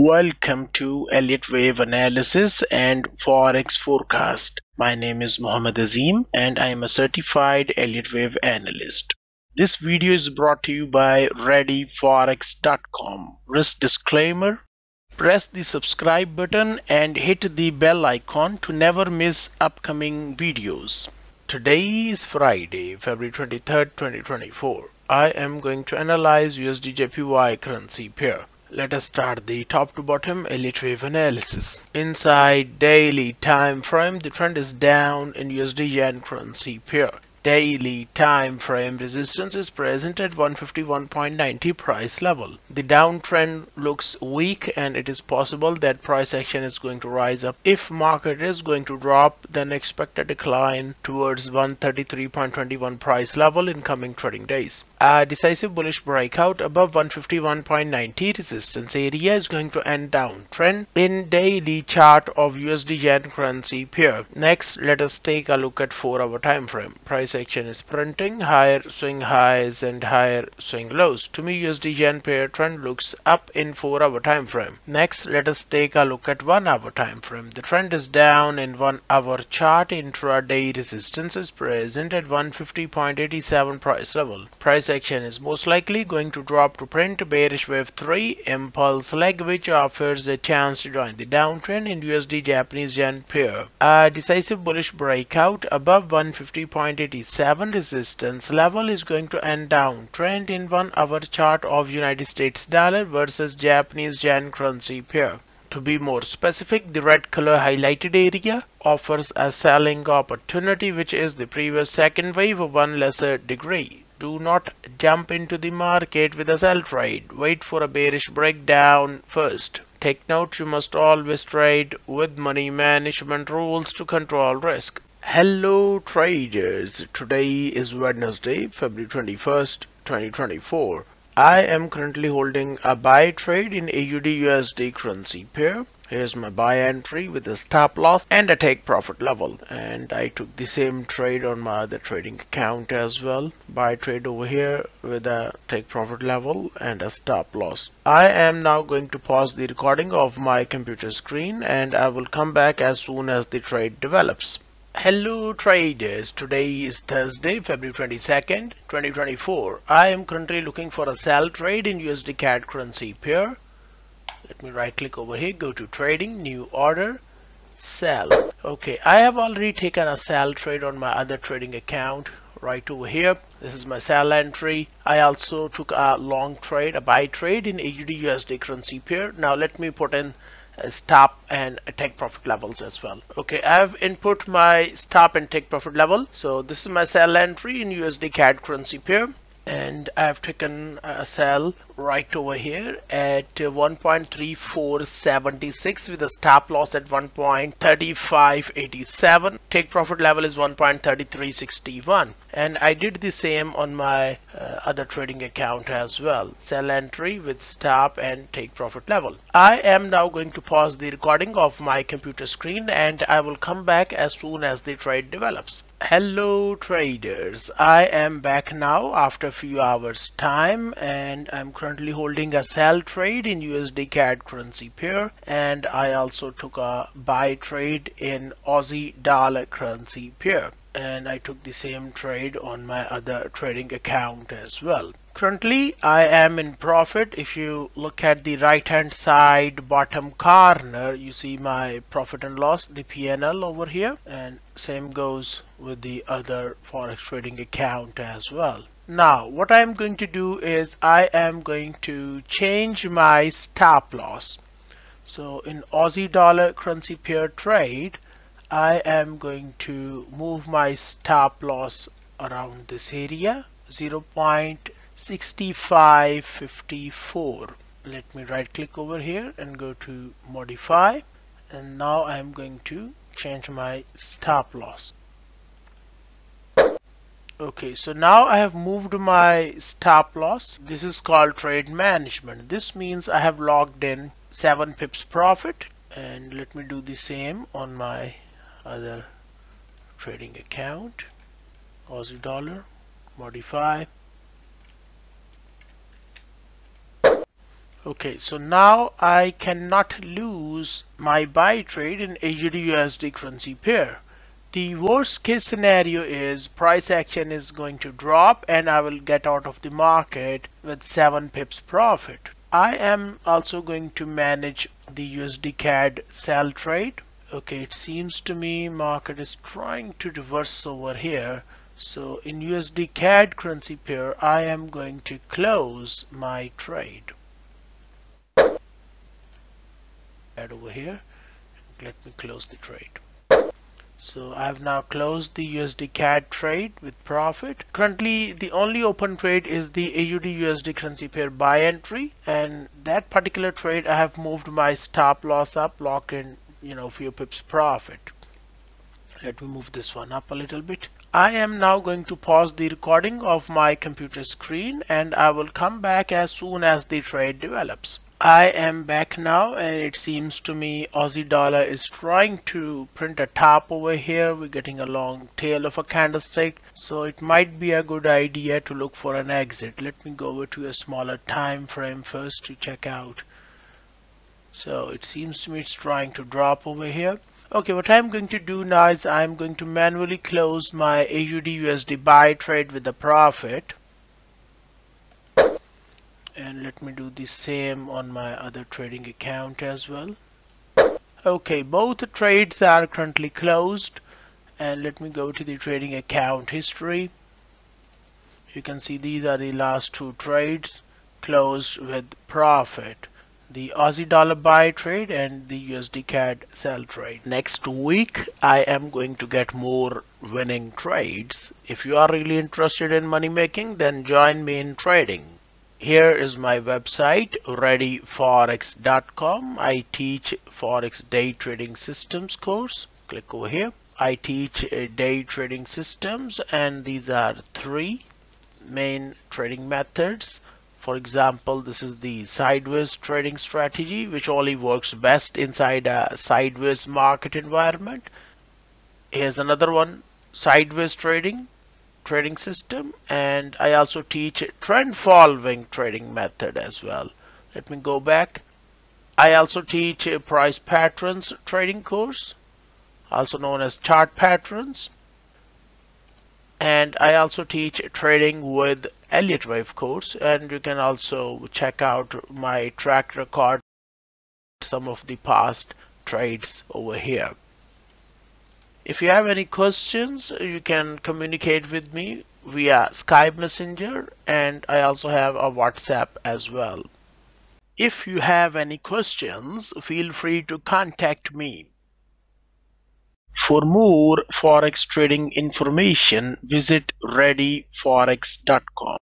Welcome to Elliott Wave Analysis and Forex Forecast. My name is Mohammad Azim and I am a certified Elliott Wave analyst. This video is brought to you by ReadyForex.com. Risk disclaimer Press the subscribe button and hit the bell icon to never miss upcoming videos. Today is Friday, February 23rd, 2024. I am going to analyze USD currency pair. Let us start the top to bottom wave analysis. Inside daily time frame, the trend is down in USD yen currency pair daily time frame resistance is present at 151.90 price level. The downtrend looks weak and it is possible that price action is going to rise up. If market is going to drop then expect a decline towards 133.21 price level in coming trading days. A decisive bullish breakout above 151.90 resistance area is going to end downtrend in daily chart of USD yen currency pair. Next let us take a look at 4 hour time frame. Price action is printing higher swing highs and higher swing lows. To me USD yen pair trend looks up in 4 hour time frame. Next let us take a look at 1 hour time frame. The trend is down in 1 hour chart intraday resistance is present at 150.87 price level. Price action is most likely going to drop to print bearish wave 3 impulse leg which offers a chance to join the downtrend in USD Japanese yen pair. A decisive bullish breakout above 150.87 7 resistance level is going to end down trend in one hour chart of United States dollar versus Japanese yen currency pair. To be more specific, the red color highlighted area offers a selling opportunity which is the previous second wave of one lesser degree. Do not jump into the market with a sell trade. Wait for a bearish breakdown first. Take note you must always trade with money management rules to control risk. Hello traders, today is Wednesday, February 21st, 2024. I am currently holding a buy trade in AUD USD currency pair. Here's my buy entry with a stop loss and a take profit level. And I took the same trade on my other trading account as well. Buy trade over here with a take profit level and a stop loss. I am now going to pause the recording of my computer screen and I will come back as soon as the trade develops. Hello traders, today is Thursday, February 22nd, 2024. I am currently looking for a sell trade in USD CAD currency pair. Let me right click over here, go to trading, new order, sell. Okay, I have already taken a sell trade on my other trading account right over here. This is my sell entry. I also took a long trade, a buy trade in AUD USD currency pair. Now let me put in stop and take profit levels as well. Okay I have input my stop and take profit level. So this is my sell entry in USD CAD currency pair. And I've taken a sell right over here at 1.3476 with a stop loss at 1.3587 take profit level is 1.3361 and I did the same on my uh, other trading account as well. Sell entry with stop and take profit level. I am now going to pause the recording of my computer screen and I will come back as soon as the trade develops. Hello traders. I am back now after a few hours time and I'm currently holding a sell trade in USD CAD currency pair and I also took a buy trade in Aussie dollar currency pair and I took the same trade on my other trading account as well. Currently I am in profit. If you look at the right hand side bottom corner you see my profit and loss the PNL over here and same goes with the other forex trading account as well. Now what I'm going to do is I am going to change my stop loss. So in Aussie dollar currency pair trade, I am going to move my stop loss around this area 0.6554. Let me right click over here and go to modify and now I'm going to change my stop loss. Okay, so now I have moved my stop loss. This is called trade management. This means I have logged in 7 pips profit and let me do the same on my other trading account. Aussie dollar, modify. Okay, so now I cannot lose my buy trade in AUD USD currency pair. The worst case scenario is price action is going to drop and I will get out of the market with 7 pips profit. I am also going to manage the USD CAD sell trade. Okay, it seems to me market is trying to reverse over here. So in USD CAD currency pair, I am going to close my trade. Add over here. Let me close the trade. So I have now closed the USD CAD trade with profit. Currently the only open trade is the AUD USD currency pair buy entry and that particular trade I have moved my stop loss up lock in you know few pips profit. Let me move this one up a little bit. I am now going to pause the recording of my computer screen and I will come back as soon as the trade develops. I am back now and it seems to me Aussie dollar is trying to print a top over here. We're getting a long tail of a candlestick. So it might be a good idea to look for an exit. Let me go over to a smaller time frame first to check out. So it seems to me it's trying to drop over here. Okay, what I'm going to do now is I'm going to manually close my AUD USD buy trade with a profit. And let me do the same on my other trading account as well. Okay both trades are currently closed. And let me go to the trading account history. You can see these are the last two trades closed with profit the Aussie dollar buy trade and the USD CAD sell trade. Next week I am going to get more winning trades. If you are really interested in money making then join me in trading. Here is my website readyforex.com. I teach forex day trading systems course. Click over here. I teach uh, day trading systems and these are three main trading methods. For example, this is the sideways trading strategy which only works best inside a sideways market environment. Here's another one, sideways trading trading system and I also teach trend following trading method as well. Let me go back. I also teach a price patterns trading course also known as chart patterns and I also teach trading with Elliott Wave course and you can also check out my track record some of the past trades over here. If you have any questions, you can communicate with me via Skype Messenger and I also have a WhatsApp as well. If you have any questions, feel free to contact me. For more Forex trading information, visit readyforex.com.